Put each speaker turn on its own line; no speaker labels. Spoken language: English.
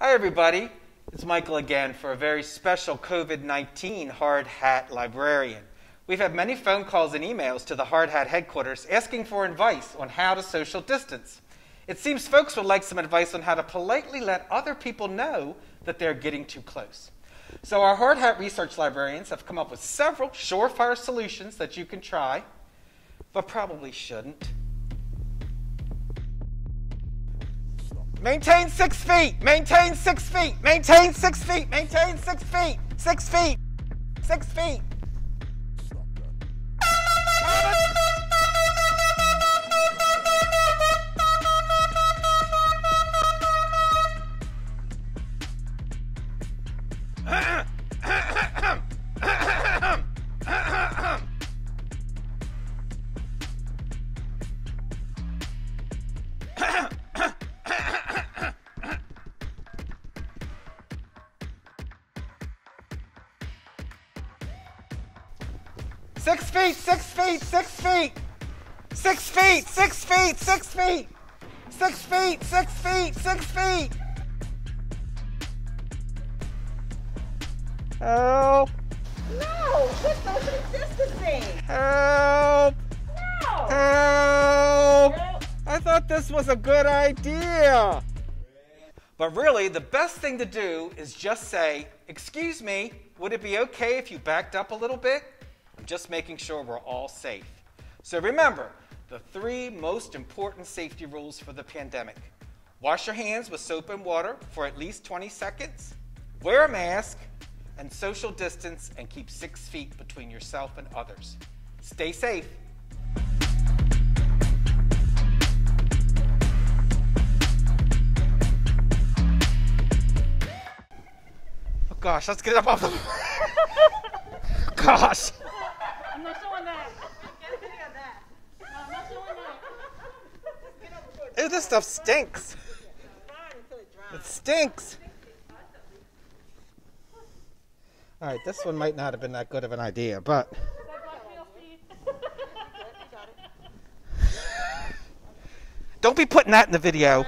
Hi, everybody. It's Michael again for a very special COVID 19 Hard Hat Librarian. We've had many phone calls and emails to the Hard Hat headquarters asking for advice on how to social distance. It seems folks would like some advice on how to politely let other people know that they're getting too close. So, our Hard Hat research librarians have come up with several surefire solutions that you can try, but probably shouldn't. Maintain six feet. Maintain six feet. Maintain six feet. Maintain six feet. Six feet. Six feet. Six feet, six feet, six feet. Six feet, six feet, six feet. Six feet, six feet, six feet. Help,
No, quit social distancing.
help,
No.
help.
No.
I thought this was a good idea. But really, the best thing to do is just say, Excuse me, would it be okay if you backed up a little bit? Just making sure we're all safe. So remember the three most important safety rules for the pandemic wash your hands with soap and water for at least 20 seconds, wear a mask, and social distance and keep six feet between yourself and others. Stay safe. Oh gosh, let's get up off the. gosh.
I'm not showing that. Get a video of that. No, I'm not showing that.
Ew, this stuff stinks. It stinks. All right, this one might not have been that good of an idea, but don't be putting that in the video.